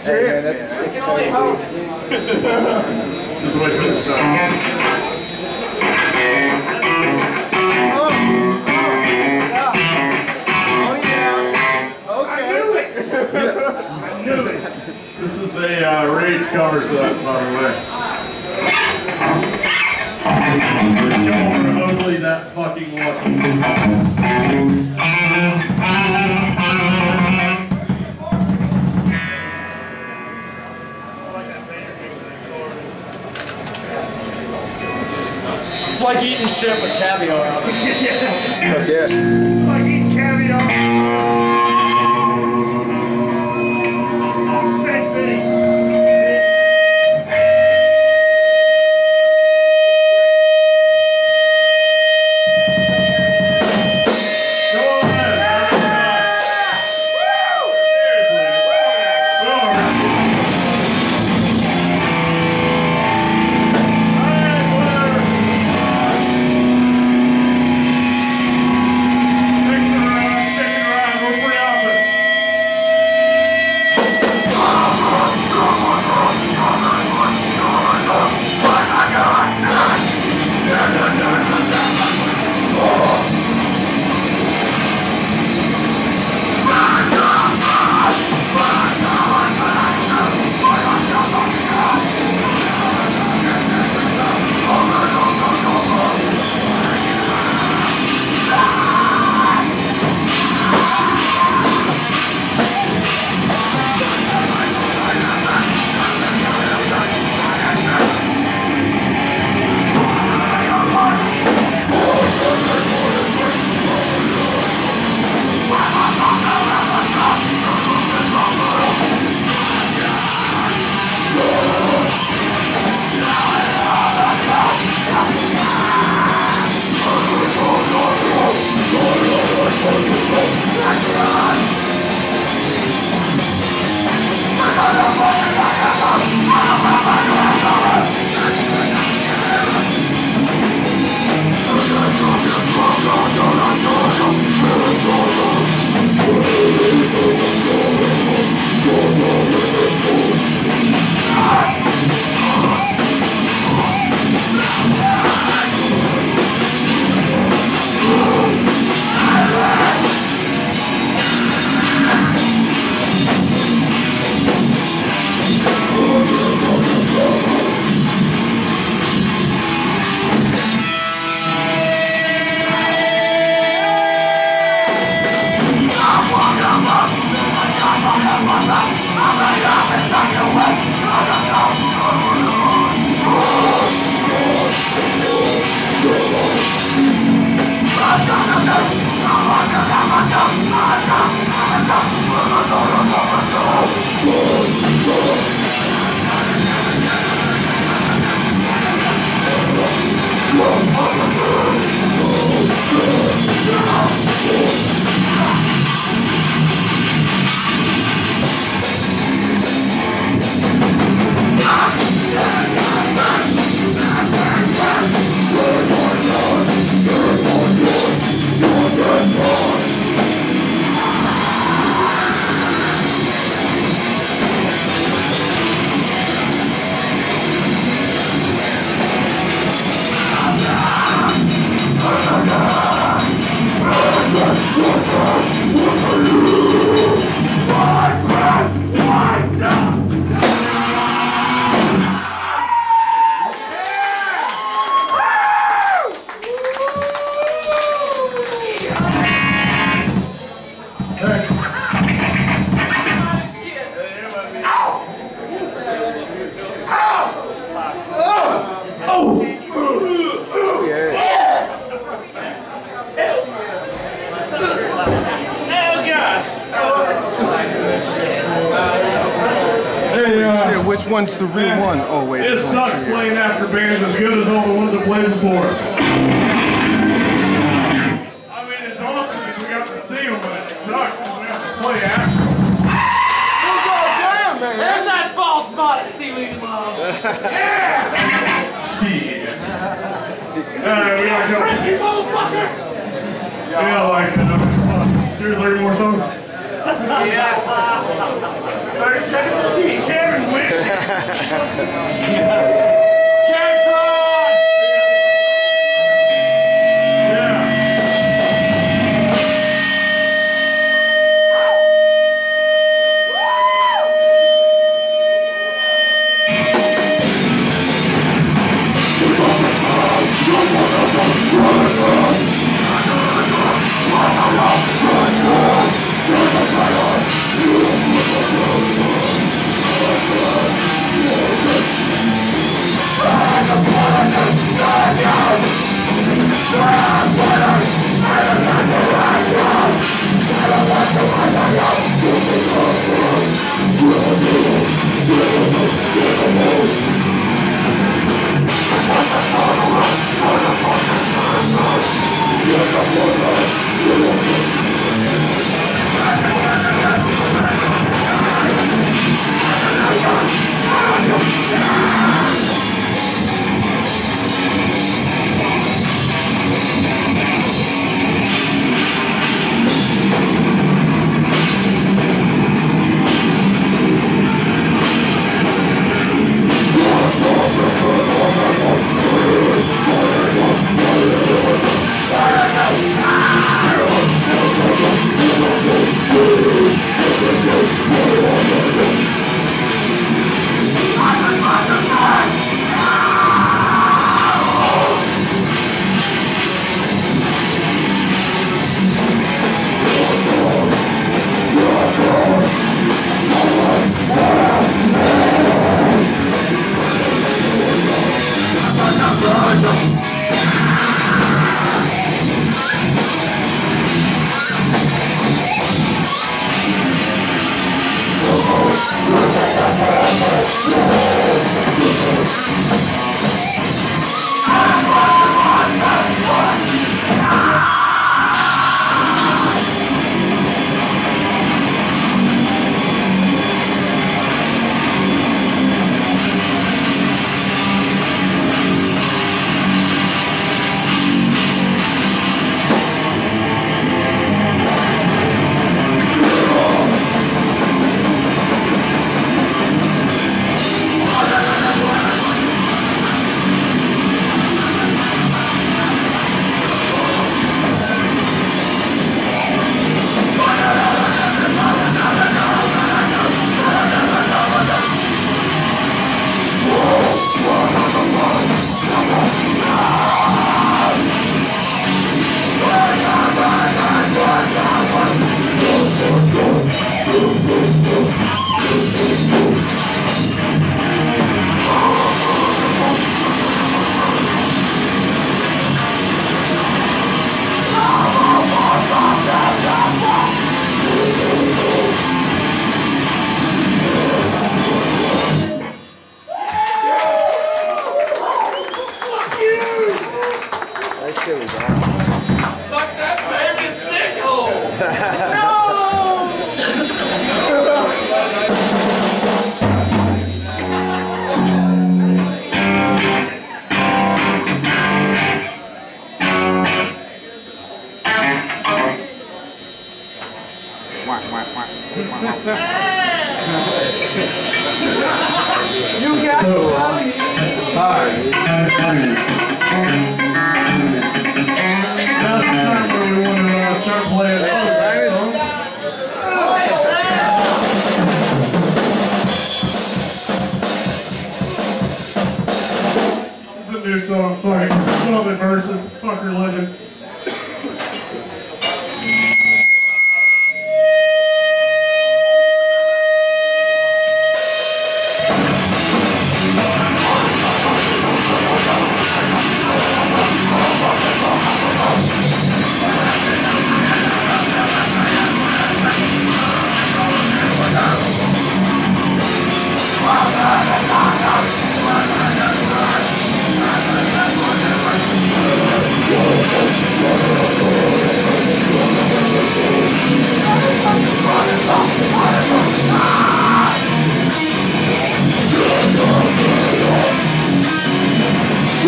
Hey, man, that's a sick tone. Just wait till it's done. This is a uh, Rage cover set, by the way. Y'all are ugly that fucking lucky. It's like eating shit with caviar on it. Fuck yeah. Like eating caviar. The real one? Oh, wait. It sucks here. playing after bands as good as all the ones that played before us. I mean, it's awesome because we got to see them, but it sucks because we have to play after them. There's that false modesty we love. Shit. Alright, we gotta go. You motherfucker! Yeah, like uh, two or three more songs. Yeah. 30 seconds apiece. Karen wins.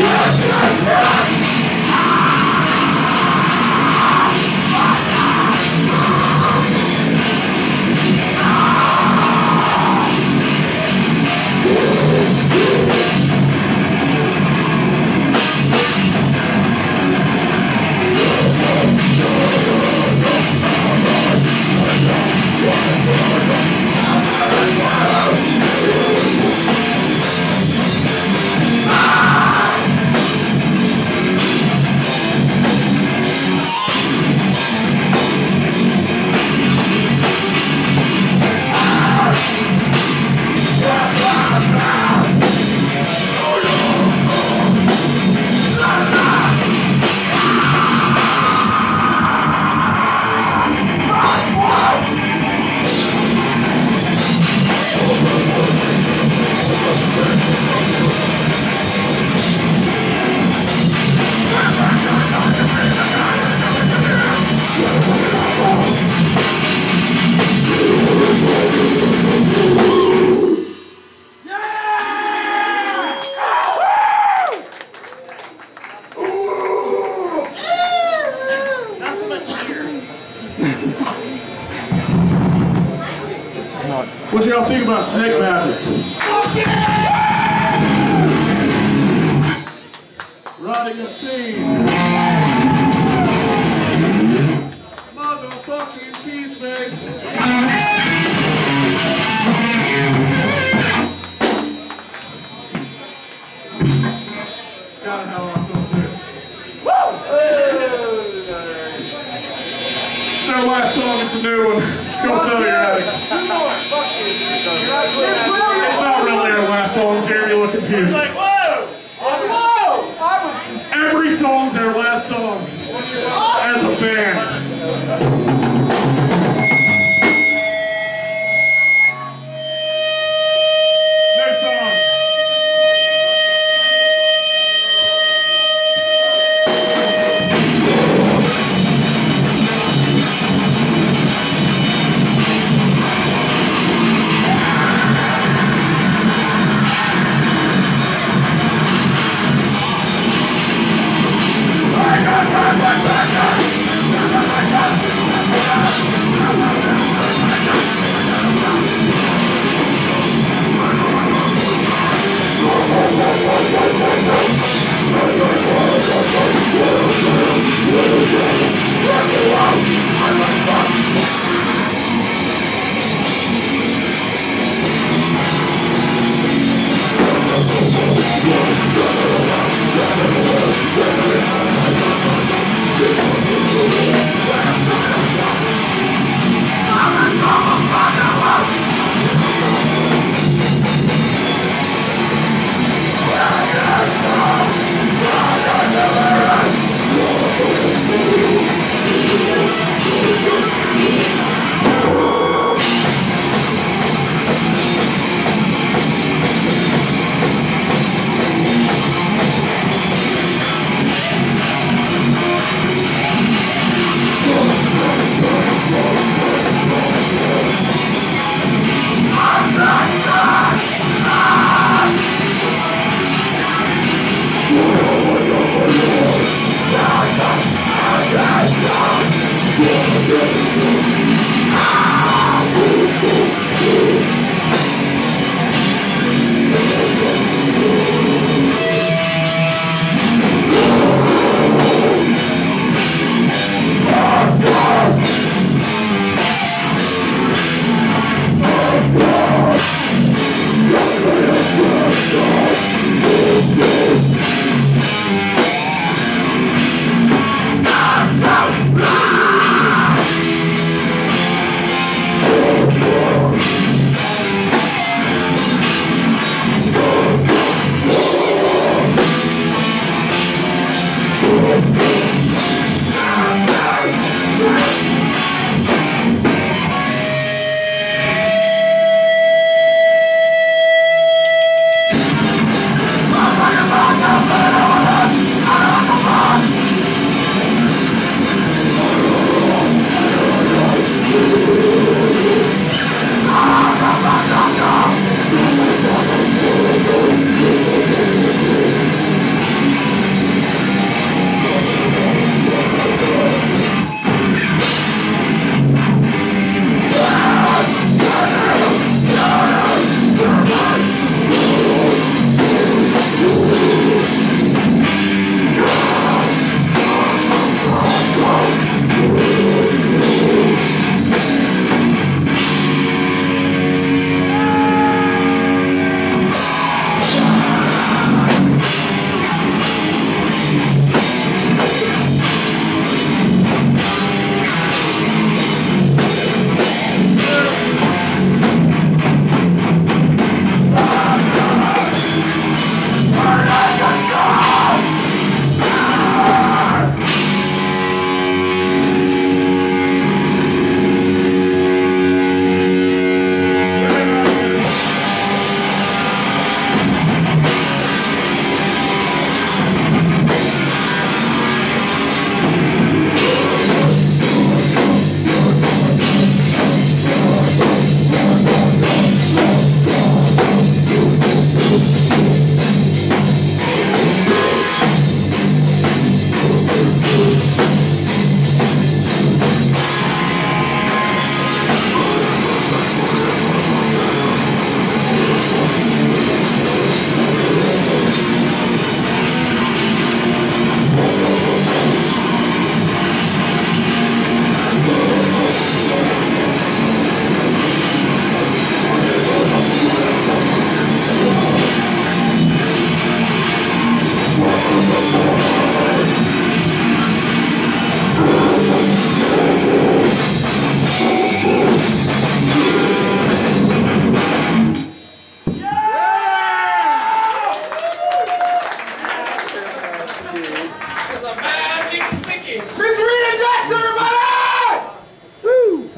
Yes, yes, yes! Y'all think about Snake Baptist? Rotting obscene. Motherfucking cheese face. Gotta have awesome too. It's our last song, it's a new one. It's called Failure Attic. It's not really our last song, Jeremy, you look confused. Like, whoa! Whoa! I was Every song's our last song as a band.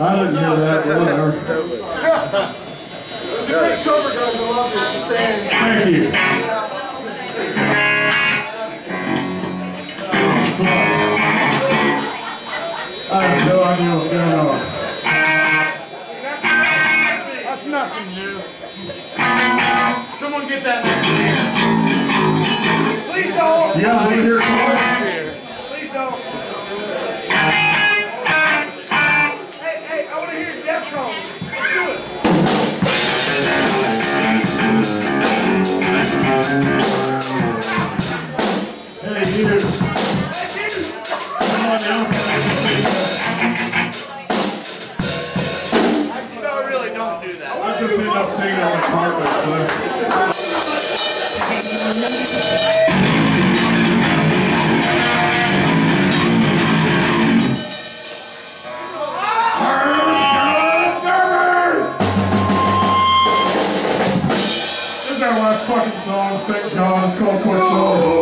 I didn't hear that, whatever. It's a great cover, guys. I love it. It's the. Singing on the carpet, so. Thank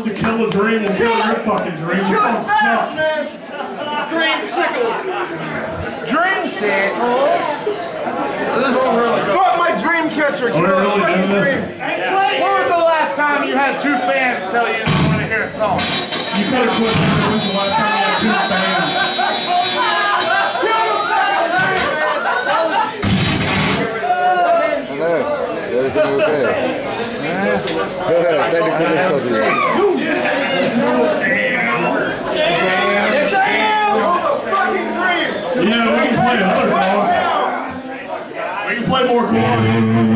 wants to kill a dream will kill your fucking dream. Kill it fast, man. Dream sickles. Dream sickles. This is really good. Fuck my dream catcher. Are we really doing this? Dream. When was the last time you had two fans tell you you want to hear a song? You better quit. When was the last time you had two fans? Hello. Hello. Hello. Hello. Hello. Hello. Hello. Yeah, we can play other songs. We can play more Korn.